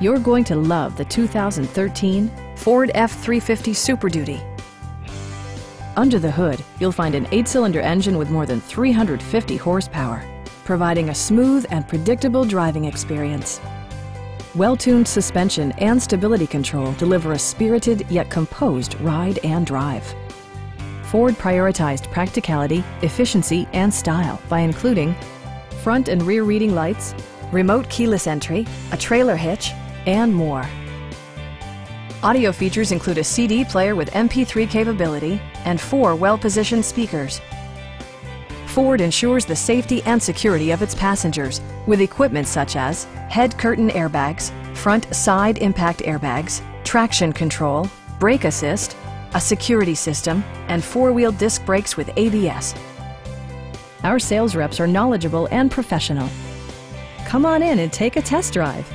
You're going to love the 2013 Ford F-350 Super Duty. Under the hood, you'll find an eight-cylinder engine with more than 350 horsepower, providing a smooth and predictable driving experience. Well-tuned suspension and stability control deliver a spirited yet composed ride and drive. Ford prioritized practicality, efficiency, and style by including front and rear reading lights, remote keyless entry, a trailer hitch, and more. Audio features include a CD player with MP3 capability and four well-positioned speakers. Ford ensures the safety and security of its passengers with equipment such as head curtain airbags, front side impact airbags, traction control, brake assist, a security system, and four-wheel disc brakes with ABS. Our sales reps are knowledgeable and professional. Come on in and take a test drive.